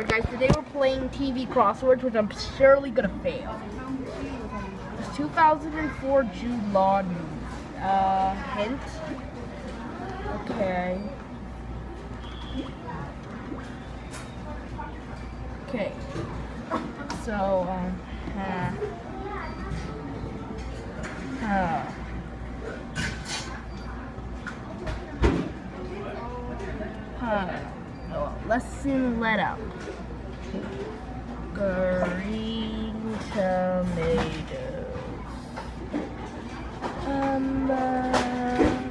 Alright guys, today we're playing TV crosswords, which I'm surely gonna fail. It's 2004 Jude Law news. Uh, hint. Okay. Okay. So, um, uh, uh. Huh. Oh, lesson let out. Green tomatoes. Um, uh,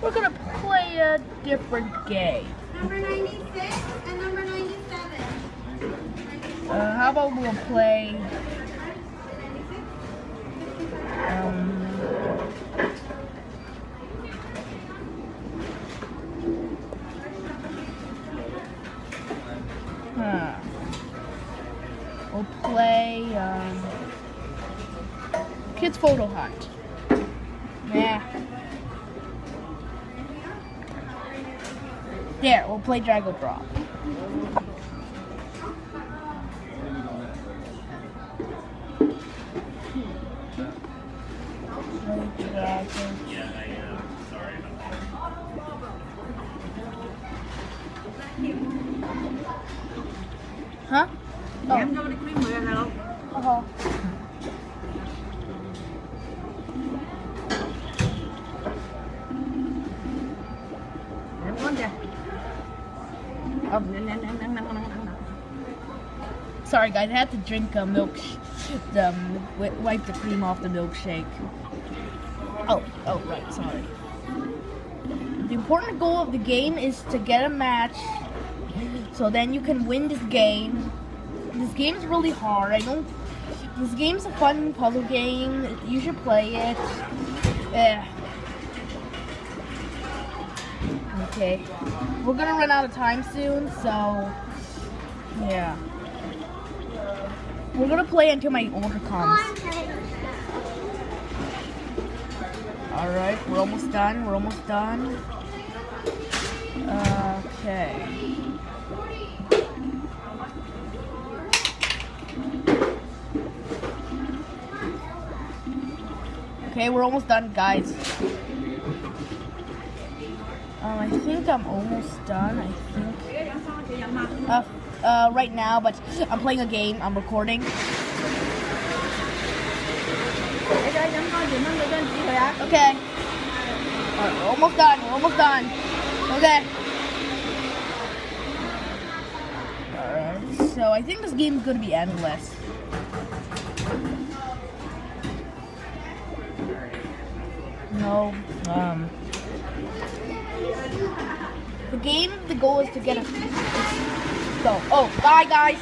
we're gonna play a different game. Number 96 and number 97. Uh, how about we'll play, We'll play, um, Kids Photo Hunt. Nah. There, we'll play Drag or Drop. Huh? Em cho cái cream mười là đâu? Uh-huh. Em con kìa. Um, sorry guys, I had to drink a milk, the um, wipe the cream off the milkshake. Oh, oh right, sorry. The important goal of the game is to get a match, so then you can win this game. This game's really hard. I don't. This game's a fun puzzle game. You should play it. Yeah. Okay. We're gonna run out of time soon, so yeah. We're gonna play until my order comes. Alright, we're almost done. We're almost done. Okay. Okay, we're almost done, guys. Um, I think I'm almost done. I think. Uh, uh, right now, but I'm playing a game. I'm recording. Okay. Alright, we're almost done. We're almost done. Okay. Alright. So I think this game is gonna be endless. No. Um. The game. The goal is to get a. So, Oh, bye, guys.